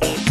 Bye.